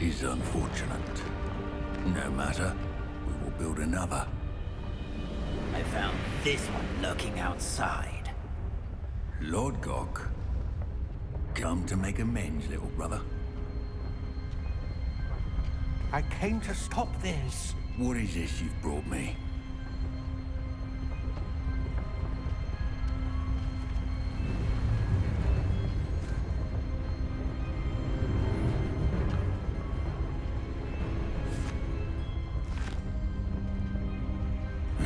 is unfortunate. No matter, we will build another. I found this one lurking outside. Lodgok. Come to make amends, little brother. I came to stop this. What is this you've brought me?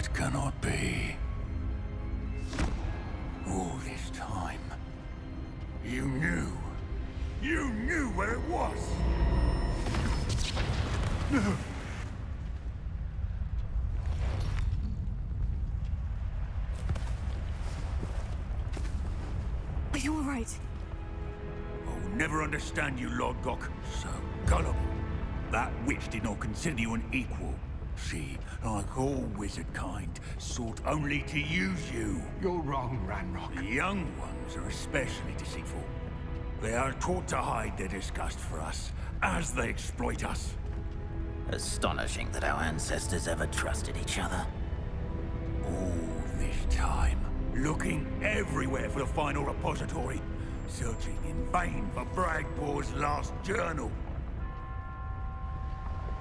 It cannot be. All this time, you knew. You knew where it was. Are you alright? I'll never understand you, Lodgok. So gullible. That witch did not consider you an equal. She, like all wizard kind, sought only to use you. You're wrong, Ranrok. The young ones are especially deceitful. They are taught to hide their disgust for us, as they exploit us. Astonishing that our ancestors ever trusted each other. All this time, looking everywhere for the final repository, searching in vain for Bragbor's last journal.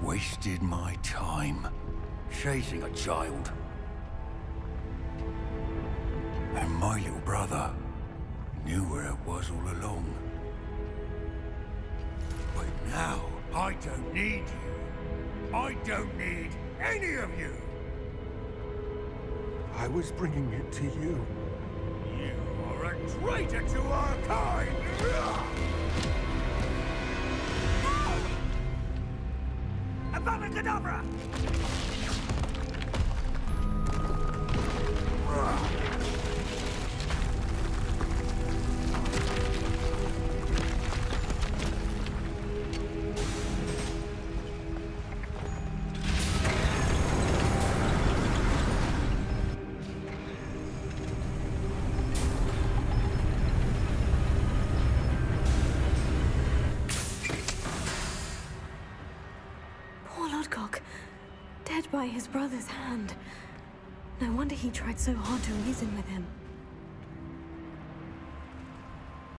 Wasted my time chasing a child. And my little brother knew where it was all along. But now, I don't need you. I don't need any of you. I was bringing it to you. You are a traitor to our kind! Avada Poor Lodgok. Dead by his brother's hand. No wonder he tried so hard to reason with him.